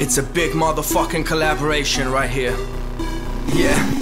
It's a big motherfucking collaboration right here. Yeah.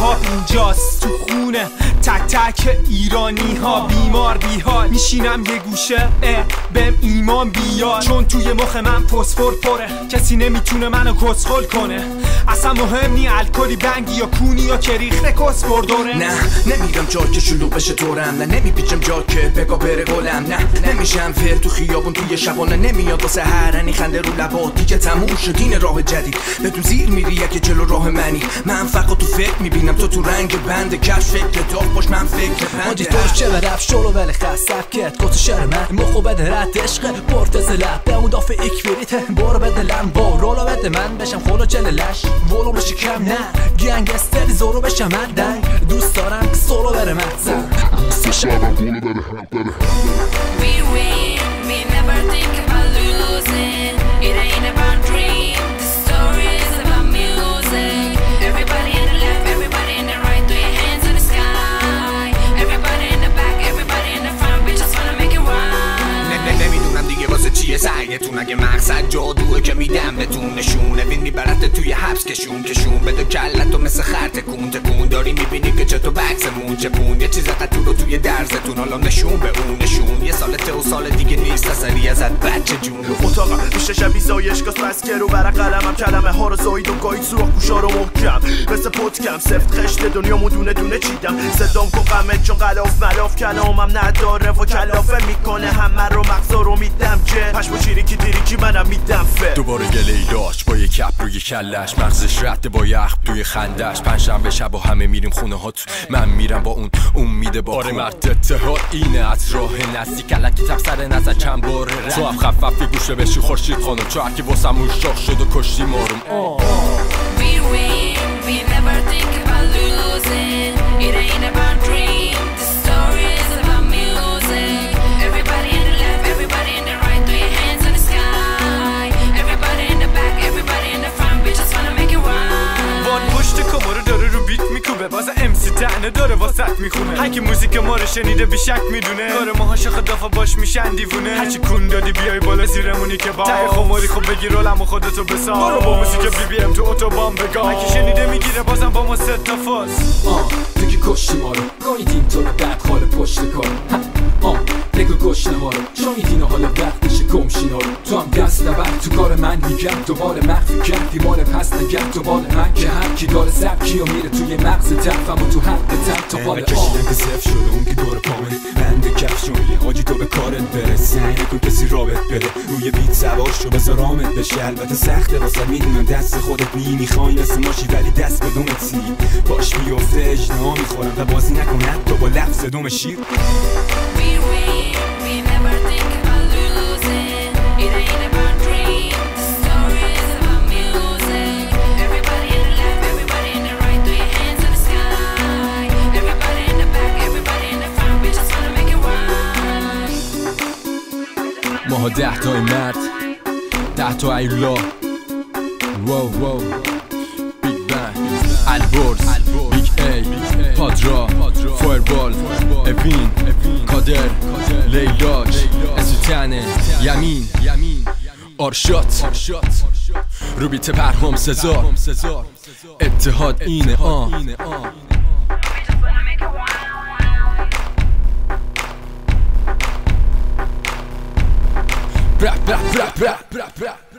ها اینجاست تو خونه. تک تک ایرانی ها بیمار بیحال. میشینم یه گوشه اه بهم ایمان بیار. چون توی مخ من فسفر پره. کسی نمی‌تونه منو کسخل کنه. اصلا مهم نی الکلی بنگی یا کونی یا کریخته کس بردوره نه نمیرم جا که شلوغ بشه طورم نه نمیپیچم جا که بگا بره گلم. نه نمیشم فر تو خیابون توی شبانه نمیاد واسه هرنی. خنده رو لبات دیگه تموم شد. این راه جدید. بدون زیر میری یکی جلو راه منی. من فقط تو فکر می‌بینم. تو تو رنگ بند کش فکر داغ باش من فکر بنده تو چه برف شلو ولی خست سبکت. گفت شهر من. مخو بده رد عشق. پرتز لب. به اون دافع اکبریت برو بده لم. با رولو بده من بشم. خلو جللش ولو رو شکم نه. گنگستری زورو بشم. من دنگ. دوست دارم که سولو بره مدزن We win, we never think about losing. اگه مقصد جادوه که میدم بهتون نشونه بین میبرت توی حبس کشون. کشون بده کلتو مثل خرت تکون تکون داری می‌بینی که چطور بکسمون. چپون یه چیز قطور رو توی درزتون. حالا نشون به اون نشون. یه سال و سال دیگه نیست. اثری ازت بچه جون. اتاقم میشه شبیه زایشگاه بس رو برق قلمم کلمه ها رو زایید و گاهی سوراخ گوشا رو محکم. مثل پتکم سفت خشت دنیا دونه دونه چیدم. صدام کن غمه چون قلاف ملاف. کلامم نداره و کلافه می‌کنه. همه رو مغزا رو میدم. که پشم و چیریکی دیریکی منم میدم. فه. دوباره گله ای داشت با یه کپ روی کلش مغزش رد با یخ توی خندش. پنجشنبه شب و همه میریم خونه هات من میرم با اون امید با آره مرد اتحاد اینه از راه نزدیک. کلکی تب سر نزد چند بار تو هم خففی گوشه بشی خورشید خانم. چو هرکی واسمون شاخ شد و کشتی مارم میکوبه واسه امسی تنه داره واسط می‌خونه. هرکی موزیک ما رو شنیده بیشک می‌دونه. کار ما شاخ دافا باش میشن دیوونه. هرچی کون دادی بیای بالا زیرمونی که با ته خماری خوب بگیر رولم و خودتو بسار برو با موزیک بی بی ام تو اتوبان بگاه هرکی شنیده می‌گیره بازم با ما ست تا فاز. تو که کشتی ما رو. گاییدیم تو رو بعد خال پشت کار. بگو کشت ما رو. شایدین حالا وقتش گمشینا رو. تو هم دست نبر تو کار من میگم. دوباره مخفی کردی. مال پس نگرد. تو بال من که هر کی داره سبکی و میره توی مغز تفم و تو حق تن تا بال کشیدم که صفر شده. اون که دور پامه بند کفشونی آجی تو به کارت بره. سعی نکن کسی رابط بده. روی بیت سوار شو. بذار آمد بشه. البته سخته. واسه می‌دونم دست خودت نی می‌خوای مثل ماشی ولی دست به دومت باش میفته اجنا می‌خورم و بازی نکن. حتی با لفظ دوم شیر. We win, we never think about losing. It ain't about dream, the story is about music. Everybody in the left, everybody in the right, throw your hands in the sky. Everybody in the back, everybody in the front, we just wanna make it right. ماها ده تای مرد ده تا ایلا واو واو بیگ بنگ البرز ای پادرا فایربال اوین کادر لیلاج اسوتنه یمین آرشات روبیت پرهام سزار اتحاد اینه آه برا برا برا برا برا برا